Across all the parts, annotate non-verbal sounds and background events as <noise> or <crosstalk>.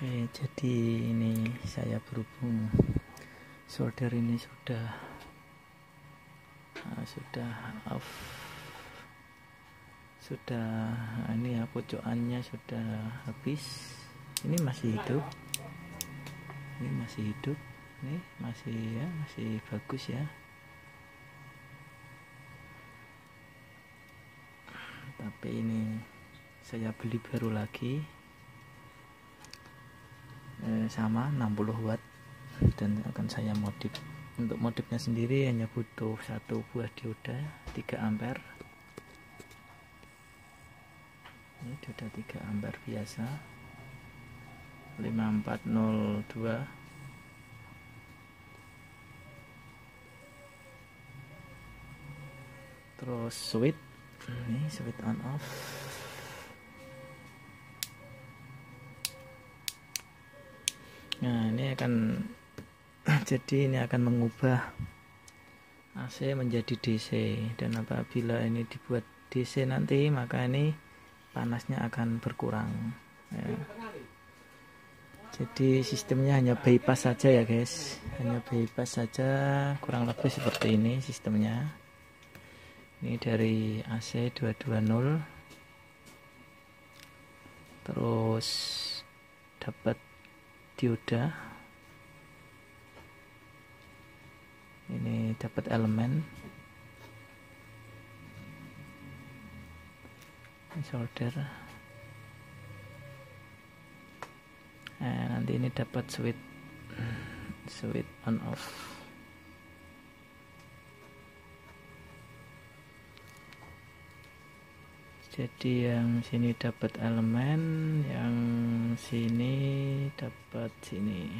Oke, jadi ini saya berhubung solder ini sudah uh, sudah off sudah ini ya pojokannya sudah habis. Ini masih hidup. Ini masih hidup. Ini masih ya masih bagus ya. Tapi ini saya beli baru lagi eh, sama 60 watt. Dan akan saya modif. Untuk modifnya sendiri hanya butuh satu buah dioda 3 ampere. Ini dioda 3 ampere biasa. 5402 terus switch. Ini switch on off nah ini akan <clears throat> jadi ini akan mengubah AC menjadi DC dan apabila ini dibuat DC nanti maka ini panasnya akan berkurang ya. jadi sistemnya hanya bypass saja ya guys. Hanya bypass saja kurang lebih seperti ini sistemnya. Ini dari AC 220 terus dapat dioda. Ini dapat elemen. Solder nah, nanti ini dapat switch switch on off jadi yang sini dapat elemen yang sini dapat sini.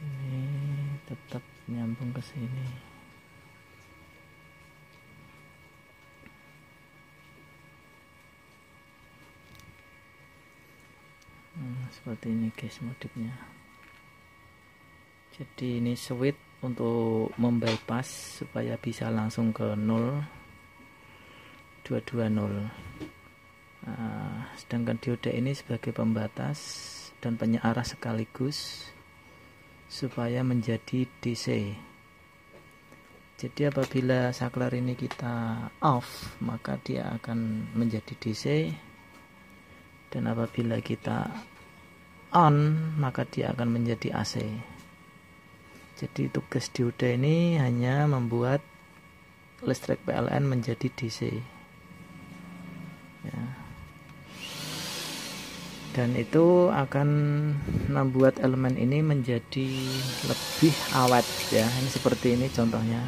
Ini tetap nyambung ke sini. Hmm, seperti ini guys modifnya jadi ini switch untuk membypass supaya bisa langsung ke 0 220 nah, sedangkan dioda ini sebagai pembatas dan penyearah sekaligus supaya menjadi DC jadi apabila saklar ini kita off maka dia akan menjadi DC dan apabila kita on maka dia akan menjadi AC jadi tugas dioda ini hanya membuat listrik PLN menjadi DC ya. dan itu akan membuat elemen ini menjadi lebih awet ya. Ini seperti ini contohnya.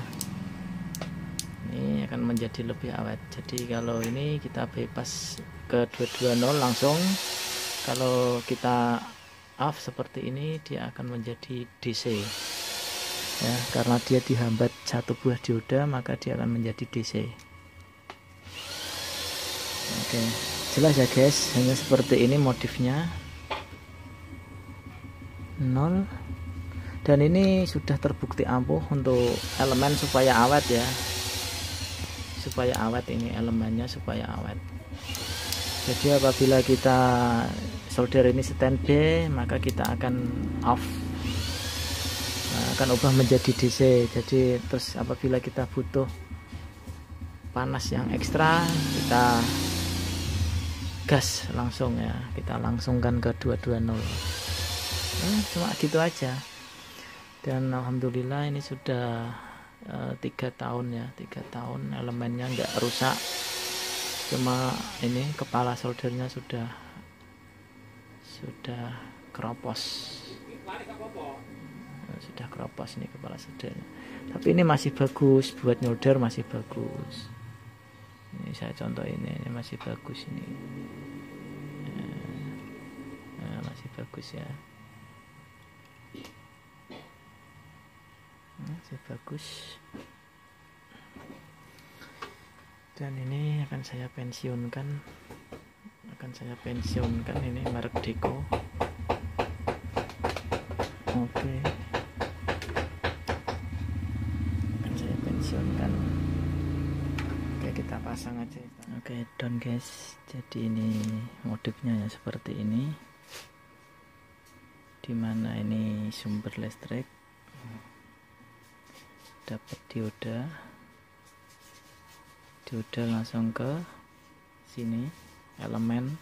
Ini akan menjadi lebih awet. Jadi kalau ini kita bebas ke 220 langsung. Kalau kita off seperti ini dia akan menjadi DC ya karena dia dihambat satu buah dioda maka dia akan menjadi DC oke jelas ya guys. Hanya seperti ini modifnya. Nol. Dan ini sudah terbukti ampuh untuk elemen supaya awet ya. Supaya awet ini elemennya supaya awet. Jadi apabila kita solder ini standby maka kita akan off akan ubah menjadi DC jadi terus apabila kita butuh panas yang ekstra kita gas langsung ya. Kita langsungkan ke 220 nah, cuma gitu aja. Dan alhamdulillah ini sudah eh, tiga uh, tahun ya. Tiga tahun elemennya nggak rusak. Cuma ini kepala soldernya sudah sudah keropos sudah keropos ini kepala sedarnya tapi ini masih bagus buat nyolder masih bagus. Ini saya contoh ini, ini masih bagus ini. Nah, masih bagus ya. Masih bagus. Dan ini akan saya pensiunkan. Akan saya pensiunkan ini merek Deco. Oke. okay. Pasang aja oke okay, down guys jadi ini modifnya ya seperti ini. Di mana ini sumber listrik. Dapat dioda. Dioda langsung ke sini elemen.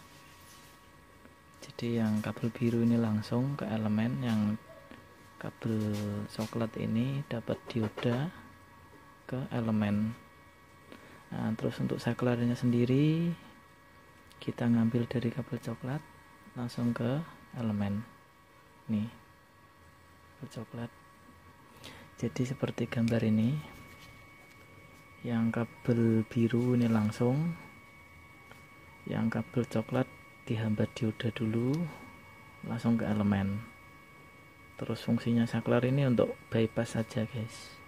Jadi yang kabel biru ini langsung ke elemen yang kabel coklat ini dapat dioda ke elemen nah, terus untuk saklarnya sendiri kita ngambil dari kabel coklat langsung ke elemen. Nih kabel coklat. Jadi seperti gambar ini yang kabel biru ini langsung yang kabel coklat dihambat dioda dulu langsung ke elemen. Terus fungsinya saklar ini untuk bypass saja guys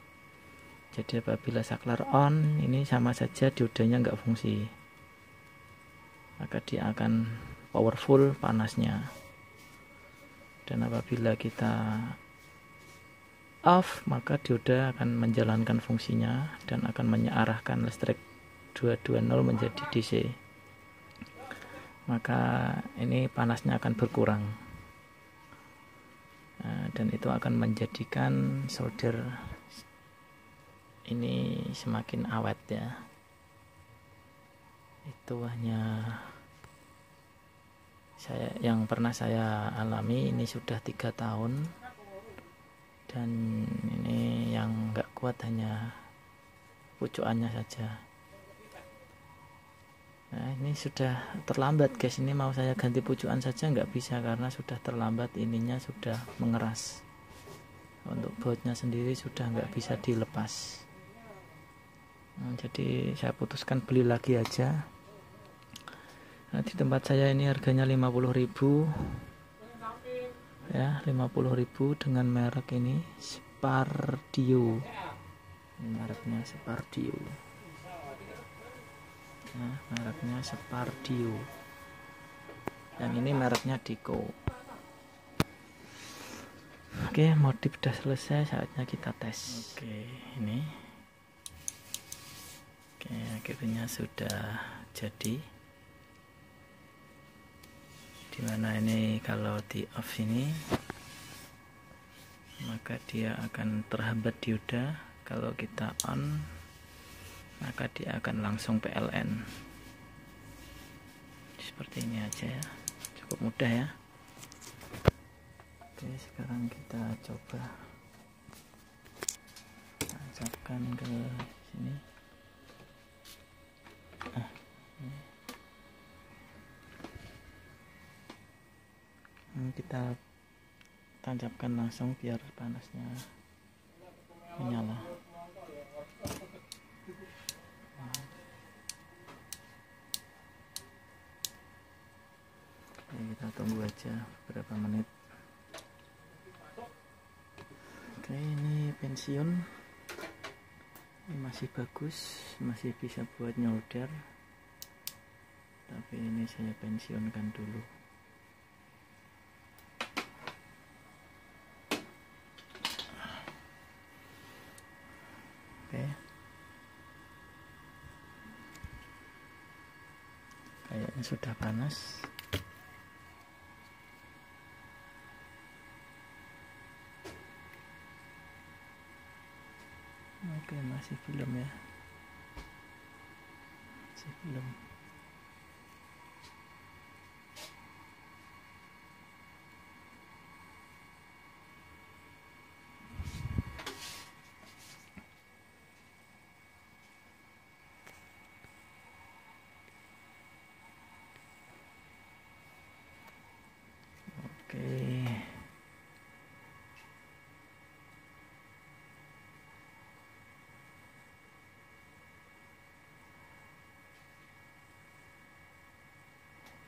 jadi apabila saklar on ini sama saja diodanya nggak fungsi. Maka dia akan powerful panasnya. Dan apabila kita off maka dioda akan menjalankan fungsinya dan akan mengarahkan listrik 220 menjadi DC maka ini panasnya akan berkurang. Nah, dan itu akan menjadikan solder ini semakin awet ya. Itu hanya saya yang pernah saya alami ini sudah tiga tahun. Dan ini yang nggak kuat hanya pucukannya saja. Nah ini sudah terlambat guys. Ini mau saya ganti pucukan saja nggak bisa karena sudah terlambat ininya sudah mengeras. Untuk bautnya sendiri sudah nggak bisa dilepas nah, jadi saya putuskan beli lagi aja. Nah, di tempat saya ini harganya 50000 ya 50000 dengan merek ini Spardio. Mereknya Spardio. Nah, mereknya Spardio. Yang ini mereknya Diko Oke, modif sudah selesai, saatnya kita tes. Oke, ini Oke, akhirnya sudah jadi. Di mana ini kalau di off ini maka dia akan terhambat dioda. Kalau kita on maka dia akan langsung PLN. Seperti ini aja ya. Cukup mudah ya. Oke, sekarang kita coba tancapkan ke sini. Kita tancapkan langsung biar panasnya menyala. Oke, kita tunggu aja beberapa menit. Oke ini pensiun. Ini masih bagus masih bisa buat nyolder tapi ini saya pensiunkan dulu. Oke. Kayaknya sudah panas. Oke masih belum ya? Masih belum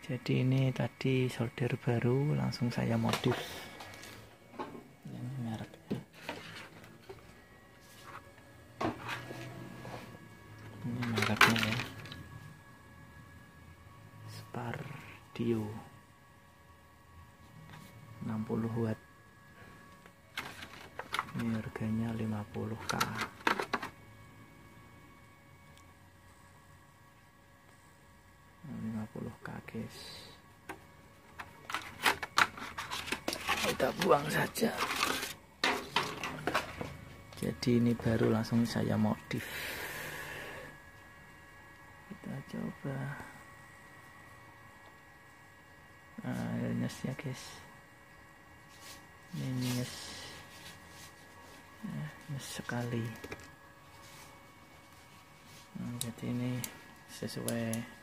jadi ini tadi solder baru langsung saya modif. Ini merek. Ini mereknya ya. Spardio. 60 watt. Ini harganya 50k guys kita buang saja. Jadi ini baru langsung saya modif. Kita coba. Nah ya guys. Ini nah, nyes sekali. Nah, jadi ini sesuai